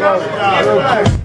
Good job.